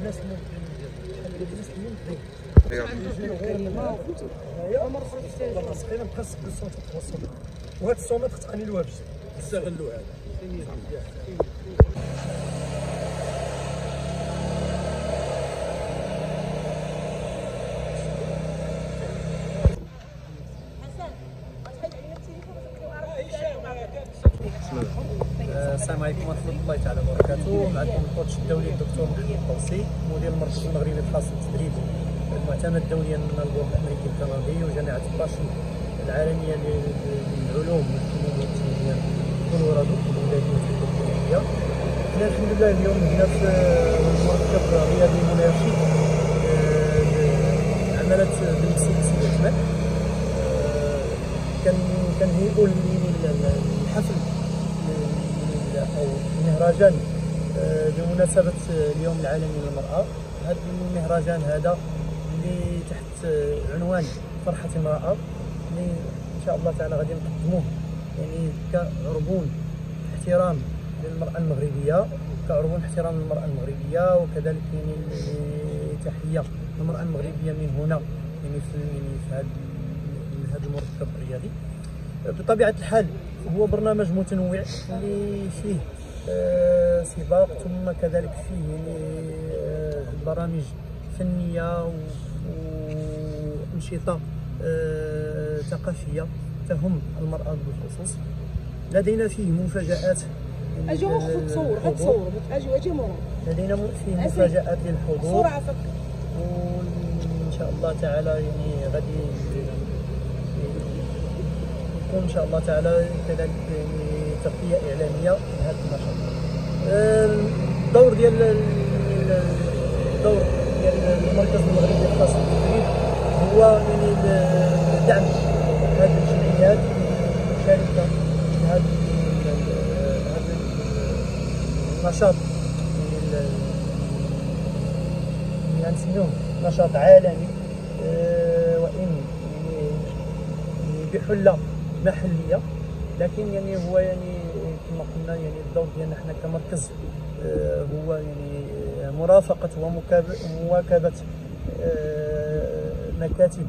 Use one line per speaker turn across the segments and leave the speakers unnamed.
الناس وهذا الصومات تقني الوابج نستغلوا هذا السلام عليكم ورحمة الله تعالى وبركاته. معكم ال coach الدولي الدكتور محمد الطوسي مدير المركز المغربي الخاص بالتدريب المعتمد دوليا من البورد الأمريكي الكندي وجامعة باشو العالمية للعلوم والفنون والتكنولوجيا. كولورادو في الولايات المتحده الامريكيه حنا الحمد لله اليوم هنا في مركب رياضي منافسي عملت بالمكسيك سيدات. كان كنهيئوا مهرجان بمناسبة اليوم العالمي للمرأة هذا المهرجان هذا اللي تحت عنوان فرحة المرأة اللي إن شاء الله تعالى غادي نقدموه. يعني كعربون احترام للمرأة المغربية كعربون احترام للمرأة المغربية وكذلك يعني تحية للمرأة المغربية من هنا يعني في يعني في هذا هذا المركب الرياضي بطبيعة الحال هو برنامج متنوع اللي فيه آه سباق ثم كذلك فيه يعني آه برامج فنية وأنشطة آه ثقافية تهم المرأة بالخصوص. لدينا فيه مفاجات
أجي تصور غتصور أجي أجي
لدينا فيه مفاجات للحضور. وإن شاء الله تعالى يعني غادي يكون إن شاء الله تعالى كذلك يعني تغطيه إعلامية لهذا النشاط الدور ديال الدور ديال المركز المغربي الخاص بالتدريب هو يعني دعم هذه الجمعيات المشاركة في هذا النشاط. يعني نسميوه نشاط عالمي. وان يعني بحلة محلية. لكن يعني هو يعني قلنا يعني الدور ديالنا حنا كمركز هو يعني مرافقة ومواكبه مكاتب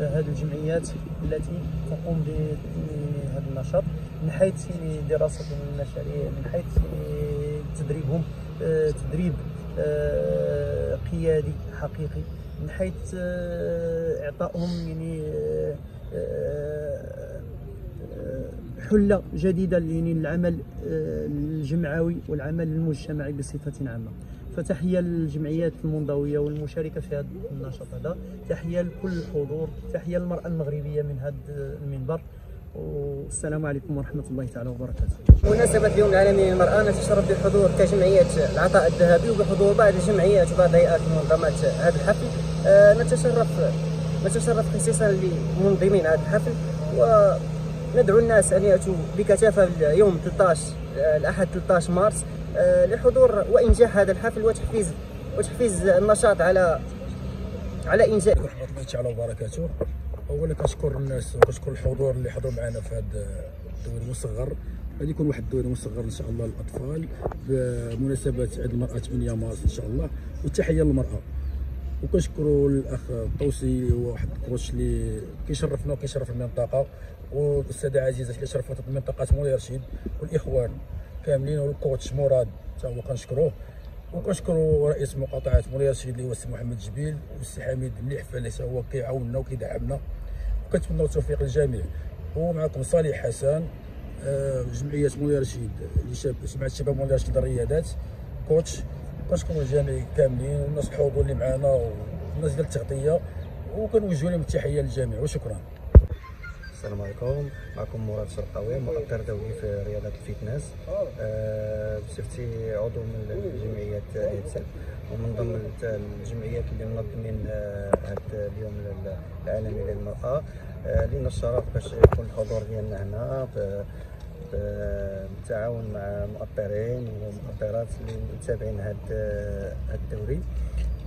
هذه الجمعيات التي تقوم بهذا النشاط من حيث دراسه المشاريع من حيث تدريبهم تدريب قيادي حقيقي من حيث إعطائهم يعني حله جديده يعني للعمل الجمعوي والعمل المجتمعي بصفة عامة. فتحية للجمعيات المنضوية والمشاركة في هذا النشاط هذا. تحية لكل الحضور تحية للمرأة المغربية من هذا المنبر. والسلام عليكم ورحمة الله تعالى وبركاته.
بمناسبة اليوم العالمي للمراه نتشرف بحضور كجمعية العطاء الذهبي وبحضور بعض الجمعيات وبعض هيئات منظمات هذا الحفل. آه نتشرف نتشرف خصيصا لمنظمين هذا الحفل. وندعو الناس أن يأتوا بكثافة اليوم 13 الأحد 13 مارس آه لحضور وإنجاح هذا الحفل وتحفيز وتحفيز النشاط على على إنجاح.
ورحمه الله تعالى وبركاته. أولا كنشكر الناس وكنشكر الحضور اللي حضروا معنا في هذا الدوري المصغر. غادي يكون واحد الدوري مصغر إن شاء الله للأطفال بمناسبة عيد المرأة 8 مارس إن شاء الله. والتحية للمرأة. وكنشكروا الأخ طوسي هو واحد الكوتش اللي كيشرفنا وكيشرف المنطقة. والاستاذه عزيزه اللي شرفت منطقة مولاي رشيد والإخوان كاملين وال coach مراد حتى هو كنشكروه. وكنشكروا رئيس مقاطعة مولاي رشيد اللي هو السي محمد جبيل والسي حميد مليحفه اللي هو كيعاوننا وكيدعمنا. وكنتمنى التوفيق للجميع. ومعكم صالح حسن آه، جمعية مولاي رشيد جماعة الشباب مولاي رشيد الرياضات coach. كنشكروا الجميع كاملين والناس الحضور اللي معنا والناس ديال التغطية وكنوجهوا لهم التحية للجميع وشكرا.
السلام عليكم. معكم مراد شرقاوي مؤطر دولي في رياضة ال fitness أه بصفتي عضو من جمعية ايتسل ومن ضمن الجمعيات اللي منظمين هذا اليوم العالمي للمرأة. لينا الشرف باش يكون الحضور ديالنا هنا بالتعاون مع مؤطرين ومؤطرات اللي متابعين هذا الدوري.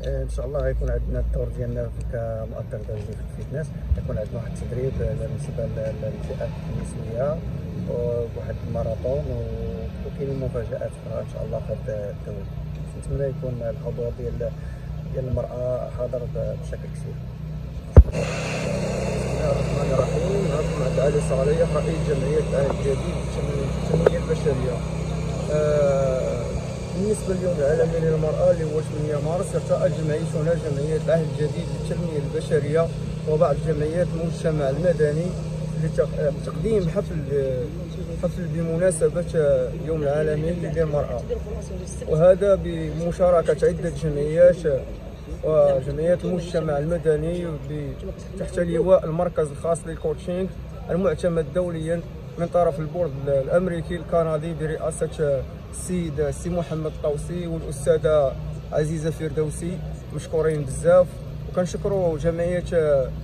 إن شاء الله غيكون عندنا الدور ديالنا كمؤطر دولي في ال fitness غيكون عندنا واحد التدريب بالنسبة للفئات النسوية وواحد الماراثون وكاينين مفاجآت أخرى إن شاء الله في هذا نتمنى يكون الحضور ديال ديال المرأة حاضر بشكل كثير.
بسم الرحمن الرحيم. معكم عبد العزيز صالح رئيس جمعية الجديد للتنميه البشرية. آه بالنسبة لليوم العالمي للمرأة اللي هو 8 مارس ارتأت جمعيتنا جمعية العهد الجديد للتنمية البشرية وبعض جمعيات المجتمع المدني لتقديم حفل حفل بمناسبة اليوم العالمي للمرأة. وهذا بمشاركة عدة جمعيات وجمعيات المجتمع المدني تحت لواء المركز الخاص لل coaching المعتمد دوليا من طرف ال board الأمريكي الكندي برئاسة السيد السي محمد طوسي والأستاذة عزيزة فردوسي مشكورين بزاف. وكنشكروا جمعية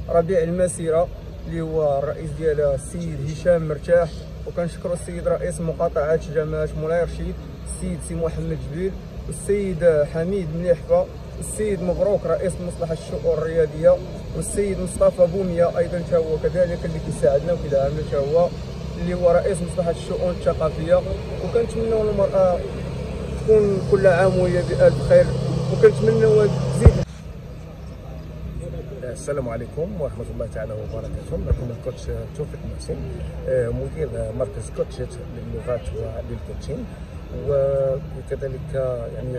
ربيع المسيرة اللي هو الرئيس ديالها السيد هشام مرتاح. وكنشكروا السيد رئيس مقاطعه جماعة مولاي رشيد السيد سي محمد جبيل والسيد حميد مليحفة السيد مبروك رئيس مصلحة الشؤون الرياضية والسيد مصطفى بومية أيضا هو كذلك اللي كيساعدنا وكيدعمنا هو. اللي هو رئيس مصلحة الشؤون الثقافية. وكنتمنوا المرأة تكون كل عام وهي بألف خير. وكنتمنوا تزيد.
السلام عليكم ورحمة الله تعالى وبركاته. معكم الكوتش توفيق محسن آه، مدير مركز كوتشات للغات وللكوتشين. وكذلك يعني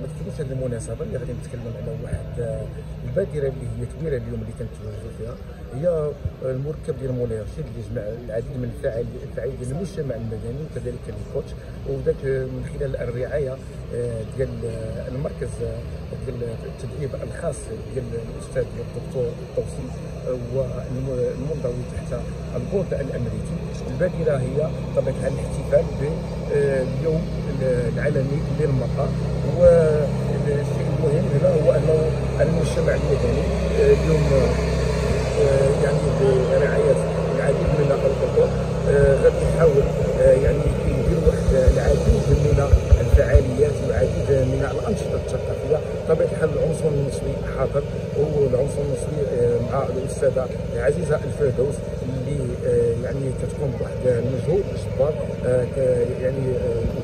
ما تكونش هذه المناسبة اللي غادي نتكلم على واحد البادرة اللي هي كبيرة اليوم اللي كنتواجدوا فيها هي المركب ديال مولاي رشيد اللي جمع العديد من الفاعل الفاعلين ديال المجتمع المدني وكذلك الكوتش وذاك من خلال الرعاية ديال المركز ديال التدريب الخاص ديال الأستاذ الدكتور الطوسي والمنضوي تحت البورد الأمريكي. البادره هي طبيعة الاحتفال باليوم العالمي للمرأة. والشيء المهم هنا هو أنه المجتمع المدني آه، اليوم آه، يعني برعايه العديد من الخطوط آه، غادي يحاول يعني يدير واحد العديد من الفعاليات والعديد من الانشطه الثقافيه بطبيعه الحال العنصر المصري حاضر والعنصر المصري مع الاستاذه عزيزه الفردوس اللي يعني بواحد المجهود جبار يعني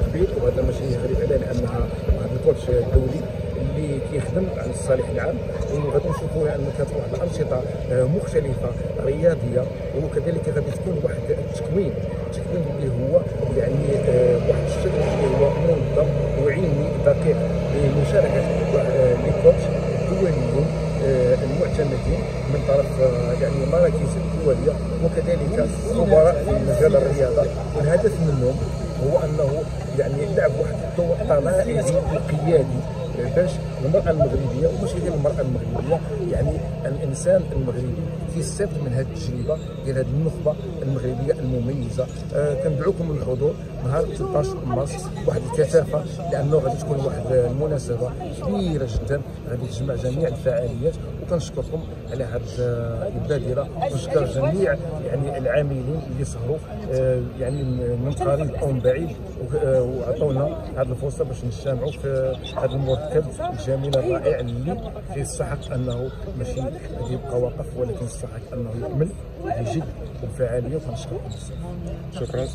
كبير وهذا ماشي غريب عليه لأنها واحد الكوتش دولي اللي كيخدم على الصالح العام. وغادي نشوفوا ان كانت واحد الأنشطة آه، مختلفة رياضية. وكذلك غادي تكون واحد التكوين التكوين اللي هو يعني آه، واحد الشكل اللي هو منظم وعلمي دقيق بمشاركه آه، لي كوتش دوليين المعتمدين من طرف يعني مراكز دوليه وكذلك خبراء في مجال الرياضه والهدف منهم هو انه يعني لعب واحد طلائعي وقيادي باش المرأة المغربية غير المرأة المغربية يعني الإنسان المغربي كيستافد من هذه التجربة ديال هذه النخبة المغربية المميزة. آه كندعوكم للحضور نهار 13 مارس واحد الكثافة لأنه غادي تكون واحد المناسبة كبيرة جدا غادي تجمع جميع الفعاليات. وكنشكركم على هذه البادرة ونشكر جميع يعني العاملين اللي سهروا آه يعني من قريب أو من بعيد آه، وعطونا هذه الفرصة باش نجتمعوا في هذا المركب الجميل الرائع اللي يستحق أنه ماشي يبقى واقف ولكن يستحق أنه يكمل بجد وبفعاليه وكنشكركم شكرا.